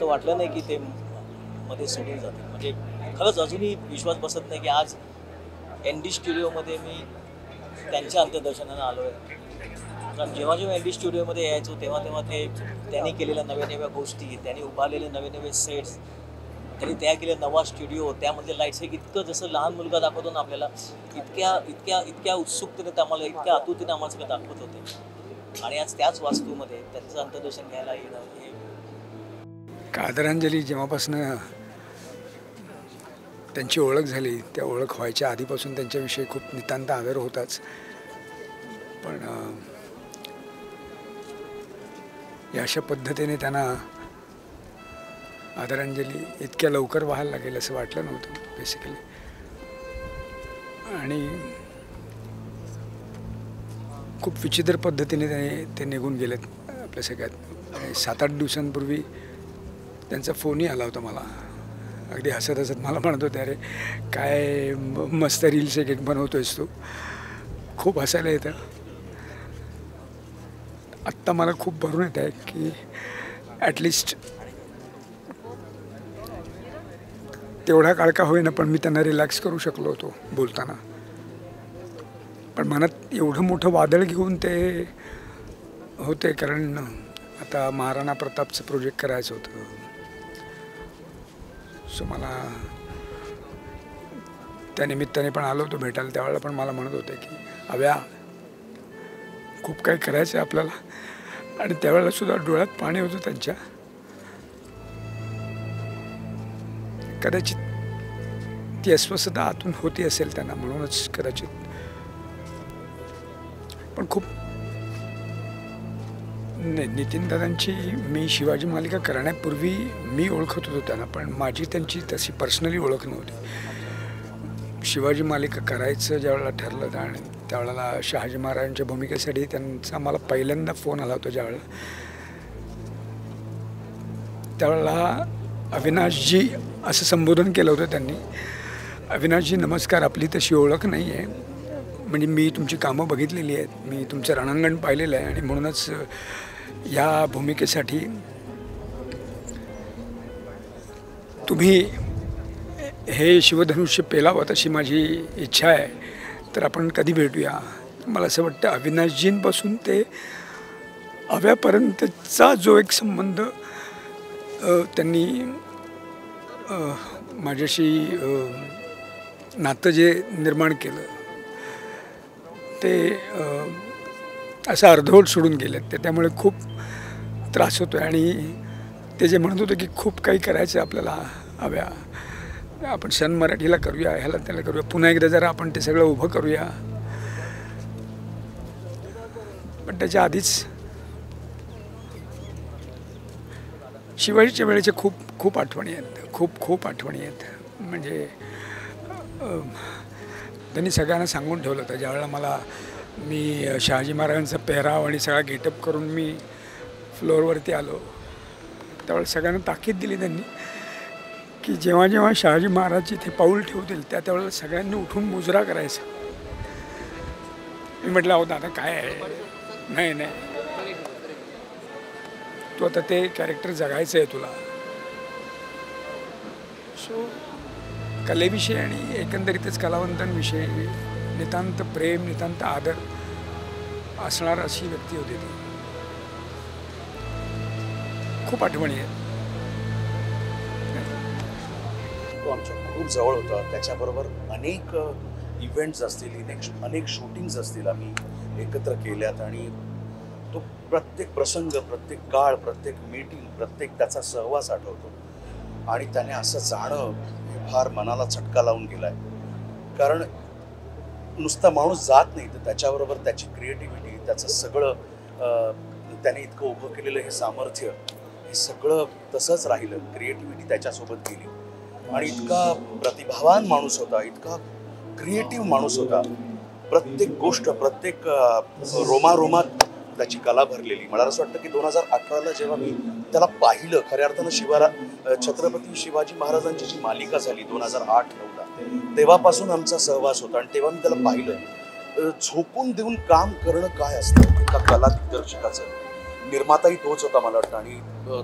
असं वाटलं नाही की ते मध्ये सोडून जातील. म्हणजे खरंच अजूनही विश्वास बसत नाही की आज एन डी स्टुडिओमध्ये मी त्यांच्या अंत्यदर्शनानं आलो आहे कारण जेव्हा जेव्हा एन डी स्टुडिओमध्ये यायचो तेव्हा तेव्हा ते त्यांनी केलेल्या नव्या नव्या गोष्टी त्यांनी उभारलेले नवे नवे सेट्स त्यांनी तयार केलेला नवा स्टुडिओ त्यामध्ये लाईट्स हे इतकं जसं लहान मुलगा दाखवतो ना आपल्याला इतक्या इतक्या इतक्या उत्सुकतेने आम्हाला इतक्या आतुरतेने आम्हाला सगळं दाखवत होते. आणि आज त्याच वास्तूमध्ये त्यांचं अंत्यदर्शन घ्यायला येणं हे का आदरांजली जेव्हापासून त्यांची ओळख झाली त्या ओळख व्हायच्या आधीपासून त्यांच्याविषयी खूप नितांत आदर होताच. पण या अशा पद्धतीने त्यांना आदरांजली इतक्या लवकर व्हायला लागेल असं वाटलं नव्हतं बेसिकली आणि खूप विचित्र पद्धतीने त्याने ते निघून गेलेत आपल्या सगळ्यात. सात आठ दिवसांपूर्वी त्यांचा फोनही आला होता मला. अगदी हसत हसत मला म्हणत होते अरे काय मस्त रील्स एक एक बनवतो आहेस तू. खूप हसायला येतं. आत्ता मला खूप भरून येत आहे की ॲटलिस्ट तेवढा काळ का होईना पण मी त्यांना रिलॅक्स करू शकलो होतो बोलताना. पण मनात एवढं मोठं वादळ घेऊन ते होते कारण आता महाराणा प्रतापचं प्रोजेक्ट करायचं होतं. सो मला त्या निमित्ताने पण आलो होतो भेटायला. त्यावेळेला पण मला म्हणत होते की हव्या खूप काही करायचं आहे आपल्याला. आणि त्यावेळेला सुद्धा डोळ्यात पाणी होतं त्यांच्या. कदाचित ती अस्वस्थता आतून होती असेल त्यांना म्हणूनच कदाचित. पण खूप नाही नितीन दादांची मी शिवाजी मालिका करण्यापूर्वी मी ओळखत होतो त्यांना पण माझी त्यांची तशी पर्सनली ओळख नव्हती. शिवाजी मालिका करायचं ज्यावेळेला ठरलं आणि त्यावेळेला शहाजी महाराजांच्या भूमिकेसाठी त्यांचा मला पहिल्यांदा फोन आला होता ज्यावेळेला त्यावेळेला अविनाशजी असं संबोधन केलं होतं त्यांनी. अविनाशजी नमस्कार आपली तशी ओळख नाही आहे म्हणजे मी तुमची कामं बघितलेली आहेत. मी तुमचं रणांगण पाहिलेलं आहे आणि म्हणूनच या भूमिकेसाठी तुम्ही हे शिवधनुष्य पेलावं अशी माझी इच्छा आहे. तर आपण कधी भेटूया? मला असं वाटतं अविनाशजींपासून ते अव्यापर्यंतचा जो एक संबंध त्यांनी माझ्याशी नातं जे निर्माण केलं. ते असं अर्धवट सोडून गेलेत. ते त्यामुळे खूप त्रास होतो आहे आणि ते जे म्हणत होते की खूप काही करायचं आहे आपल्याला हव्या आपण सन मराठीला करूया ह्याला त्याला करूया. पुन्हा एकदा जरा आपण ते सगळं उभं करूया. पण त्याच्या आधीच शिवाजीच्या वेळेच्या खूप खूप आठवणी आहेत. खूप खूप आठवणी आहेत. म्हणजे त्यांनी सगळ्यांना सांगून ठेवलं होतं. ज्यावेळेला मला मी शहाजी महाराजांचा पेहराव आणि सगळा गेटअप करून मी फ्लोअरवरती आलो त्यावेळेला सगळ्यांना ताकीद दिली त्यांनी की जेव्हा जेव्हा शहाजी महाराज इथे पाऊल ठेवतील त्या त्यावेळेला सगळ्यांनी उठून मुजरा करायचा. मी म्हटलं होता आता काय आहे? नाही नाही. तू आता ते कॅरेक्टर जगायचं आहे तुला. सो कलेविषयी आणि एकंदरीतच कलावंतांविषयी नितांत प्रेम नितांत आदर असणार अशी व्यक्ती होती ती. खूप आठवणी आहेत. तो आमच्या खूप जवळ होता. त्याच्याबरोबर अनेक इव्हेंट्स असतील अनेक अनेक शूटिंग्स असतील आम्ही एकत्र केल्यात आणि तो प्रत्येक प्रसंग प्रत्येक काळ प्रत्येक मीटिंग प्रत्येक त्याचा सहवास आठवतो. आणि त्याने असं जाणं फार मनाला चटका लावून गेलाय. कारण नुसता माणूस जात नाही तर त्याच्याबरोबर त्याची क्रिएटिव्हिटी त्याचं सगळं त्याने इतकं उभं केलेलं हे सामर्थ्य हे सगळं तसंच राहिलं. क्रिएटिव्हिटी त्याच्यासोबत गेली. आणि इतका प्रतिभावान माणूस होता इतका क्रिएटिव्ह माणूस होता. प्रत्येक गोष्ट प्रत्येक रोमारोमात त्याची कला भरलेली. मला असं वाटतं की दोन हजार अठराला जेव्हा मी त्याला पाहिलं. खऱ्या अर्थानं शिवारा छत्रपती शिवाजी महाराजांची जी मालिका झाली दोन हजार आठ नऊला तेव्हापासून आमचा सहवास होता आणि तेव्हा मी त्याला पाहिलं. झोपून देऊन काम करणं काय असतं? एका कला दिग्दर्शकाचं निर्माताही तोच होता मला वाटतं आणि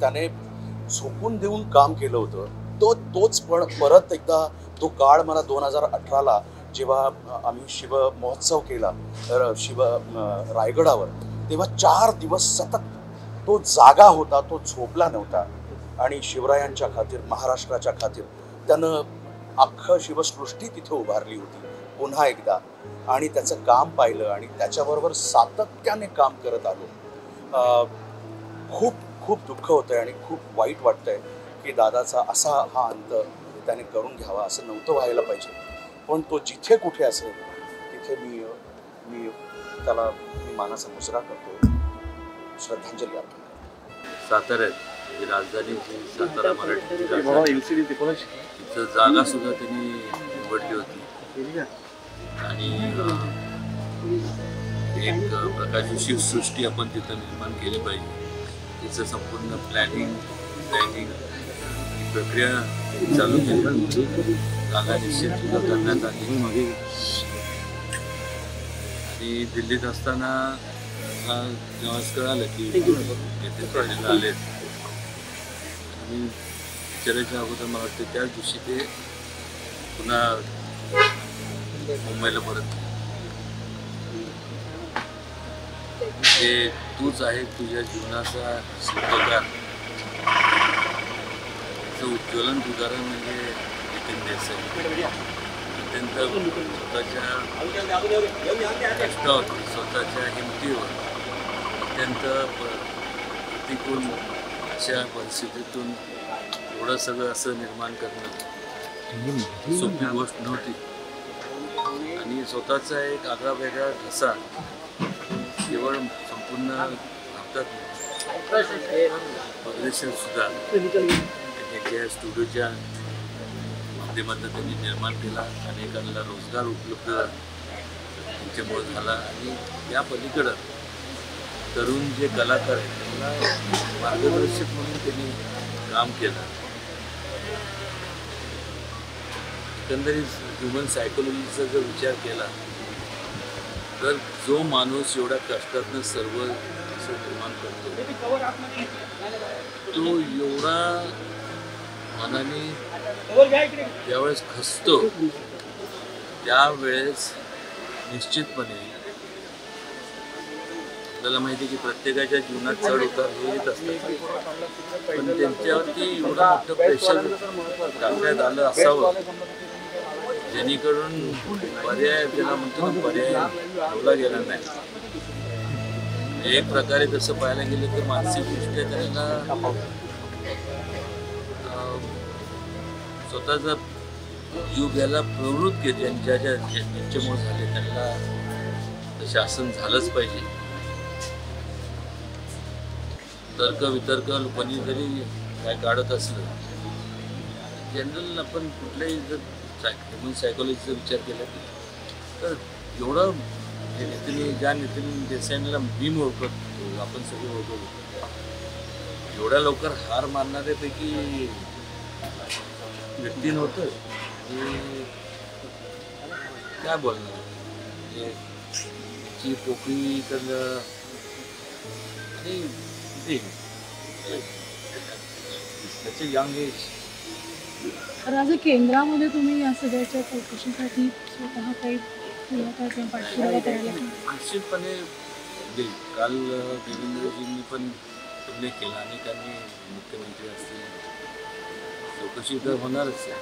त्याने झोपून देऊन काम केलं होतं. तो तोच पण परत एकदा तो काळ मला दोन हजार अठराला जेव्हा आम्ही शिव महोत्सव केला तर शिव रायगडावर तेव्हा चार दिवस सतत तो जागा होता तो झोपला नव्हता. आणि शिवरायांच्या खातीर महाराष्ट्राच्या खातीर त्यानं अख्खं शिवसृष्टी तिथे उभारली होती पुन्हा एकदा. आणि त्याचं काम पाहिलं आणि त्याच्याबरोबर सातत्याने काम करत आलो. खूप खूप दुःख होतं आहे आणि खूप वाईट वाटतंय की दादाचा असा हा अंत त्याने करून घ्यावा असं नव्हतं व्हायला पाहिजे. पण तो जिथे कुठे असेल तिथे मी मी त्याला मी मानाचा मुजरा करतो श्रद्धांजली अर्पण. साताऱ्यात ही राजधानी जी सातारा मराठी तिथं जागा सुद्धा त्यांनी निवडली होती. आणि एक प्रकारची शिवसृष्टी आपण तिथं निर्माण केली पाहिजे. तिचं संपूर्ण प्लॅनिंग डिझायनिंग प्रक्रिया चालू केली. जागा निश्चित सुद्धा करण्यात आली. आणि दिल्लीत असताना मला जेव्हा कळालं की येथे ट्रेनिंगला आले. आणि विचारायच्या अगोदर मला वाटतं त्याच दिवशी ते पुन्हा मुंबईला परत ते तूच आहे तुझ्या जीवनाचा शिल्पकार उज्ज्वलन उदाहरण म्हणजे नितीन देसाई. अत्यंत स्वतःच्या कष्टावर स्वतःच्या हिमतीवर. अत्यंत प्रतिकूल अशा परिस्थितीतून एवढं सगळं असं निर्माण करणं सोपी गोष्ट नव्हती. आणि स्वतःचा एक आगळा वेगळा ठसा केवळ संपूर्ण भारतात सुद्धा त्यांच्या स्टुडिओच्या माध्यमातून त्यांनी निर्माण केला. अनेकांना रोजगार उपलब्ध त्यांच्यामुळे झाला. आणि या पलीकडं तरुण जे कलाकार आहेत त्यांना मार्गदर्शक म्हणून त्यांनी काम केलं. एकंदरीत ह्युमन सायकोलॉजीचा जर विचार केला तर जो माणूस एवढ्या कष्टातनं सर्व निर्माण करतो तो एवढा मनाने ज्यावेळेस खचतो त्यावेळेस निश्चितपणे आपल्याला माहिती आहे की प्रत्येकाच्या जीवनात चढ उतार हे येत असतात पण त्यांच्यावरती एवढं मोठं प्रेशर टाकण्यात आलं असावं जेणेकरून पर्याय त्याला म्हणतो ना पर्याय ठेवला गेला नाही. म्हणजे एक प्रकारे तसं पाहायला गेलं तर मानसिकदृष्ट्या त्यांना स्वतःचा जीव घ्यायला प्रवृत्त केले ज्यांच्या ज्या ज्यांच्यामुळे झाले त्यांना शासन झालंच पाहिजे. तर्क वितर्क कोणी जरी काय काढत असलं जनरल आपण कुठल्याही जर साय ह्युमन सायकोलॉजीचा विचार केला तर एवढं जे नितीन ज्या नितीन देसाईंना मी ओळखत आपण सगळे ओळखतो एवढ्या लवकर हार मानणाऱ्यापैकी व्यक्ती नव्हतं. आणि काय बोलणार? म्हणजे पोकळी तर आणि ते त्याचे यंग एज राजे केंद्रामध्ये तुम्ही या सगळ्याच्या चौकशीसाठी स्वतः काही पुढाकार किंवा पाठपुरावा करायला? निश्चितपणे देईल काल देवेंद्रजींनी पण उल्लेख केला आणि त्यांनी मुख्यमंत्री असतील. चौकशी तर होणारच आहे.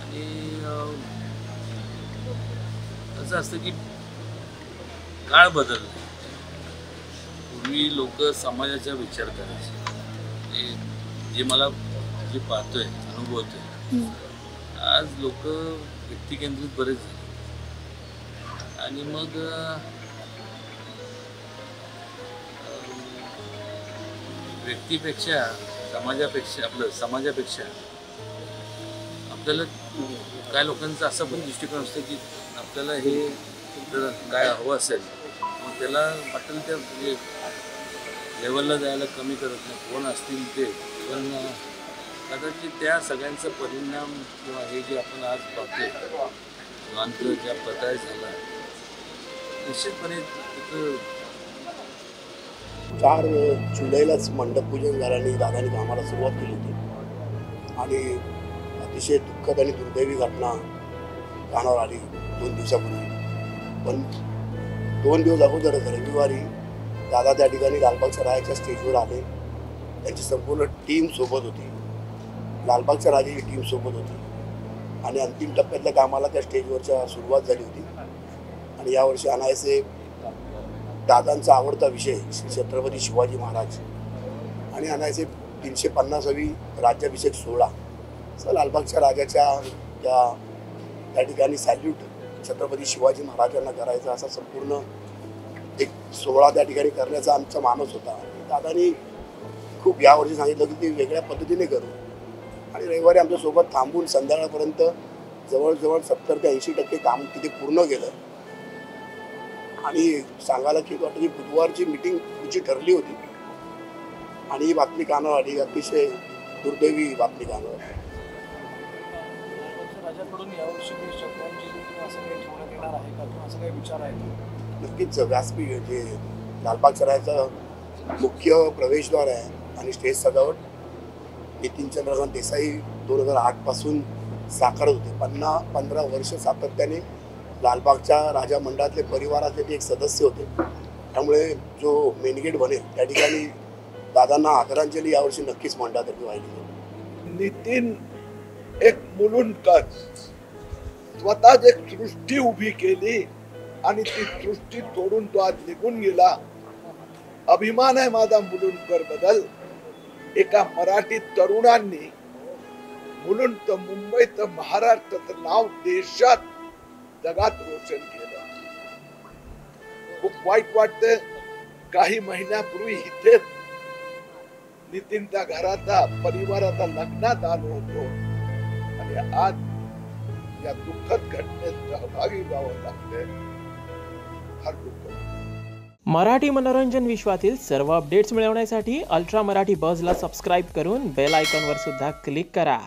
आणि असं असतं की काळ बदलला. पूर्वी लोक समाजाचा विचार करायचे. जे मला जे पाहतोय अनुभवतोय. आज लोक व्यक्तिकेंद्रित बरेच झाले. आणि मग व्यक्तीपेक्षा समाजापेक्षा आपलं समाजापेक्षा आपल्याला काय लोकांचा असा पण दृष्टिकोन असतो की आपल्याला हे काय हवं असेल मग त्याला वाटेल त्या म्हणजे लेवलला जायला कमी करत नाही. कोण असतील ते. पण कदाचित त्या सगळ्यांचा परिणाम किंवा हे जे आपण आज पाहतोय प्रांत ज्या प्रकारे झाला निश्चितपणे तिथं चार जुलैलाच मंडपपूजन झाल्याने दादानी कामाला सुरुवात केली होती. आणि अतिशय दुःखद आणि दुर्दैवी घटना कानावर आली दोन दिवसापूर्वी. पण दोन दिवस अगोदरच रविवारी दादा त्या ठिकाणी लालबागच्या राजाच्या स्टेजवर आले. त्यांची संपूर्ण टीम सोबत होती. लालबागच्या राजाची टीम सोबत होती. आणि अंतिम टप्प्यातल्या कामाला त्या स्टेजवरच्या सुरुवात झाली होती. आणि यावर्षी अनायसे दादांचा आवडता विषय श्री छत्रपती शिवाजी महाराज. आणि अनायसे तीनशे पन्नासावी राज्याभिषेक सोहळा. असं लालबागच्या राजाच्या त्या त्या ठिकाणी सॅल्यूट छत्रपती शिवाजी महाराजांना करायचा असा संपूर्ण सोहळा त्या ठिकाणी करण्याचा आमचा मानस होता. आणि दादानी खूप यावर्षी सांगितलं की ते वेगळ्या पद्धतीने करू. आणि रविवारी आमच्यासोबत थांबून संध्याकाळपर्यंत जवळजवळ सत्तर ते ऐंशी टक्के काम तिथे पूर्ण केलं. आणि सांगायला की वाटतं की बुधवारची मिटिंग तुमची ठरली होती. आणि ही बातमी कानावर आली अतिशय दुर्दैवी बातमी कानावर आली. राजाकडून यावर्षी असं काही ठेवण्यात येणार आहे का? असं काही विचार आहे नक्कीच व्यासपीठ जे लालबाग सरायचं मुख्य प्रवेशद्वार आहे आणि स्टेज सजावट नितीन चंद्रकांत देसाई दोन हजार आठपासून साकारत होते. पन्ना पंधरा वर्ष सातत्याने लालबागच्या राजा मंडळातले परिवारातले ते एक सदस्य होते. त्यामुळे जो मेनगेट बनेल त्या ठिकाणी दादांना आदरांजली यावर्षी नक्कीच मंडळातर्फे वाहिली नितीन एक मुलुंडकर स्वतःच एक सृष्टी उभी केली. आणि ती सृष्टी तोडून तो आज निघून गेला. अभिमान आहे माझा मुलुंडकर बदल. एका मराठी तरुणांनी मुलुंड तर मुंबई तर महाराष्ट्राचं नाव देशात जगात रोशन केलं. खूप वाईट वाटत काही महिन्यापूर्वी इथेच नितीनच्या घराचा परिवाराचा लग्नात आलो होतो. आणि आज या दुःखद घटनेत सहभागी व्हावं लागतंय. मराठी मनोरंजन विश्वातील सर्व अपडेट्स मिळवण्यासाठी अल्ट्रा मराठी बजला सबस्क्राईब करून बेल आयकॉनवर सुद्धा क्लिक करा.